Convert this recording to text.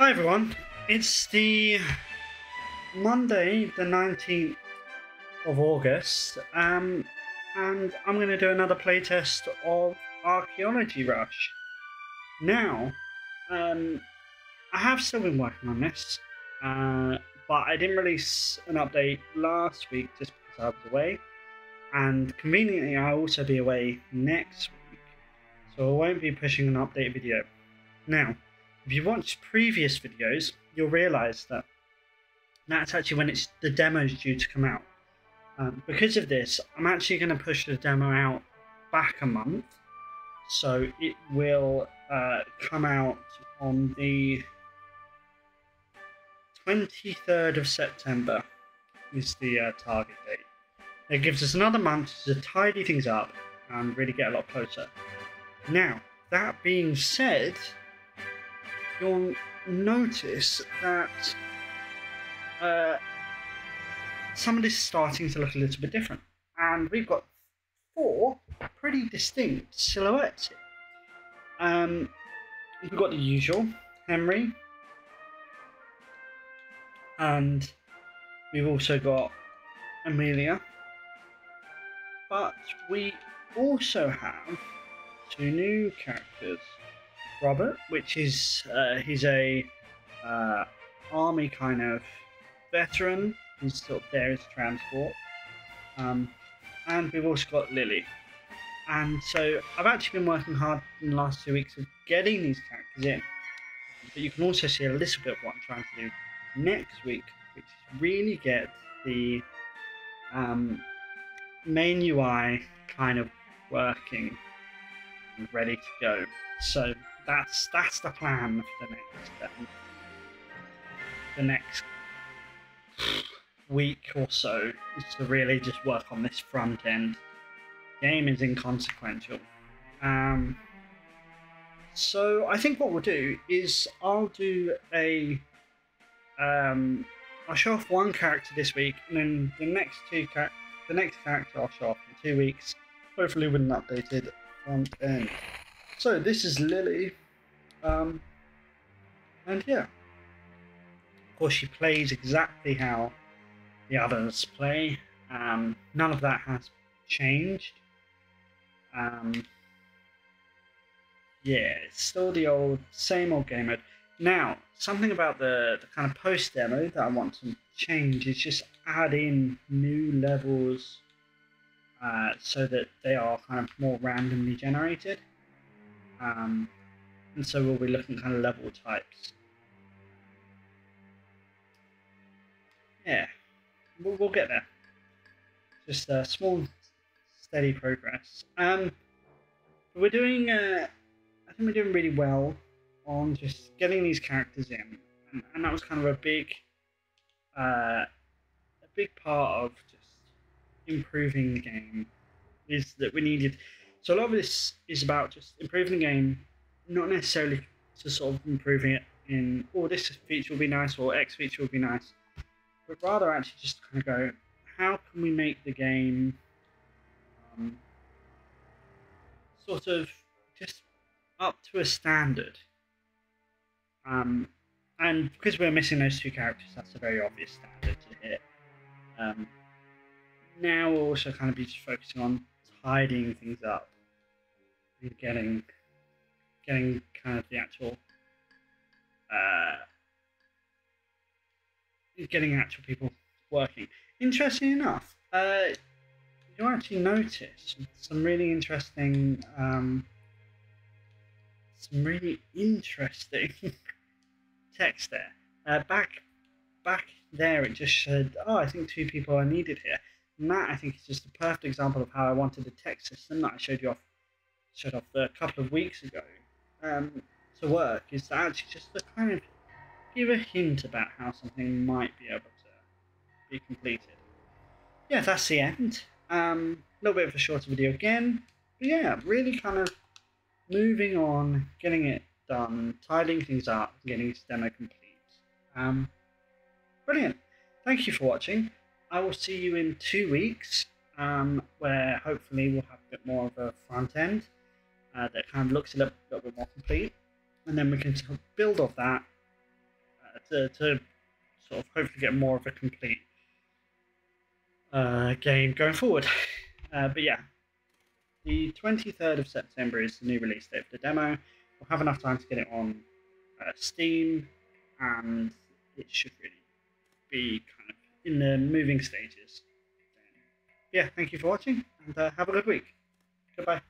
Hi everyone, it's the Monday, the 19th of August, um, and I'm going to do another playtest of Archaeology Rush. Now, um, I have still been working on this, uh, but I didn't release an update last week just because I was away, and conveniently I'll also be away next week, so I won't be pushing an update video. Now, if you watched previous videos, you'll realise that that's actually when it's the demo is due to come out. Um, because of this, I'm actually going to push the demo out back a month, so it will uh, come out on the 23rd of September is the uh, target date. It gives us another month to tidy things up and really get a lot closer. Now, that being said, you'll notice that uh, some of this is starting to look a little bit different. And we've got four pretty distinct silhouettes here. Um, we've got the usual Henry, and we've also got Amelia, but we also have two new characters. Robert, which is uh, he's a uh, army kind of veteran. He's sort of there as transport. Um, and we've also got Lily. And so I've actually been working hard in the last two weeks of getting these characters in. But you can also see a little bit of what I'm trying to do next week, which is really get the um, main UI kind of working and ready to go. So that's that's the plan for the next um, the next week or so is to really just work on this front end. Game is inconsequential. Um, so I think what we'll do is I'll do a um, I'll show off one character this week, and then the next two char- the next character I'll show off in two weeks, hopefully with an updated front end. So this is Lily, um, and yeah, of course she plays exactly how the others play. Um, none of that has changed. Um, yeah, it's still the old, same old game mode. Now, something about the, the kind of post demo that I want to change is just add in new levels uh, so that they are kind of more randomly generated. Um, and so we'll be looking kind of level types. Yeah, we'll, we'll get there. Just a small, steady progress. Um, we're doing, uh, I think we're doing really well on just getting these characters in, and, and that was kind of a big, uh, a big part of just improving the game. Is that we needed. So a lot of this is about just improving the game, not necessarily to sort of improving it in, oh, this feature will be nice or X feature will be nice, but rather actually just kind of go, how can we make the game um, sort of just up to a standard? Um, and because we're missing those two characters, that's a very obvious standard to hit. Um, now we'll also kind of be just focusing on tidying things up and getting getting kind of the actual uh, getting actual people working. Interesting enough, uh, you actually notice some really interesting, um, some really interesting text there. Uh, back, back there, it just said, "Oh, I think two people are needed here." And that I think is just a perfect example of how I wanted the text system that I showed you off, showed off a couple of weeks ago, um, to work. Is to actually just to kind of give a hint about how something might be able to be completed. Yeah, that's the end. Um, a little bit of a shorter video again, but yeah, really kind of moving on, getting it done, tidying things up, getting this demo complete. Um, brilliant. Thank you for watching. I will see you in two weeks, um, where hopefully we'll have a bit more of a front end uh, that kind of looks a little, little bit more complete, and then we can sort of build off that to, to sort of hopefully get more of a complete uh, game going forward. Uh, but yeah, the 23rd of September is the new release date for the demo. We'll have enough time to get it on uh, Steam, and it should really be in the moving stages. Yeah, thank you for watching, and uh, have a good week. Goodbye.